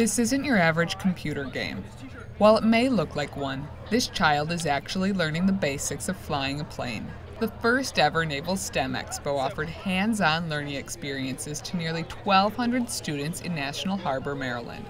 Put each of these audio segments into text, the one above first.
This isn't your average computer game. While it may look like one, this child is actually learning the basics of flying a plane. The first ever Naval STEM Expo offered hands on learning experiences to nearly 1,200 students in National Harbor, Maryland.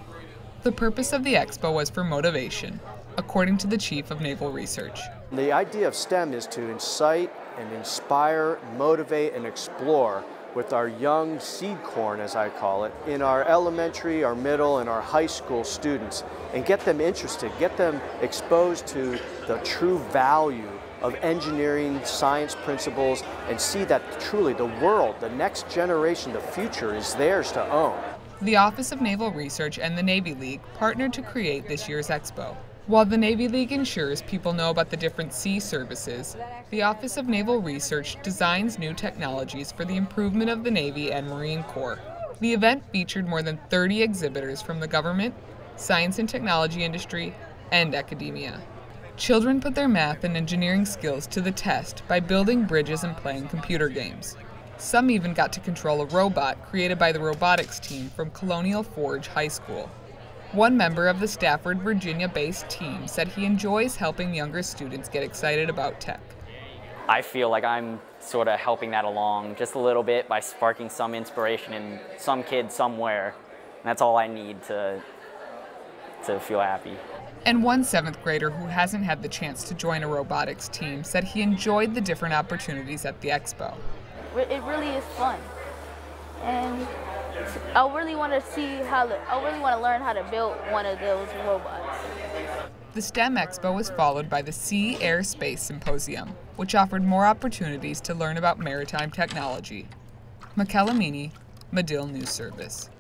The purpose of the expo was for motivation, according to the Chief of Naval Research. The idea of STEM is to incite and inspire, motivate, and explore with our young seed corn, as I call it, in our elementary, our middle, and our high school students, and get them interested, get them exposed to the true value of engineering, science principles, and see that truly the world, the next generation, the future is theirs to own. The Office of Naval Research and the Navy League partnered to create this year's expo. While the Navy League ensures people know about the different sea services, the Office of Naval Research designs new technologies for the improvement of the Navy and Marine Corps. The event featured more than 30 exhibitors from the government, science and technology industry, and academia. Children put their math and engineering skills to the test by building bridges and playing computer games. Some even got to control a robot created by the robotics team from Colonial Forge High School. One member of the Stafford, Virginia based team said he enjoys helping younger students get excited about tech. I feel like I'm sort of helping that along just a little bit by sparking some inspiration in some kid somewhere. And that's all I need to, to feel happy. And one seventh grader who hasn't had the chance to join a robotics team said he enjoyed the different opportunities at the expo. It really is fun. And I really want to see how, I really want to learn how to build one of those robots. The STEM Expo was followed by the Sea Air Space Symposium, which offered more opportunities to learn about maritime technology. Michaela Meaney, Medill News Service.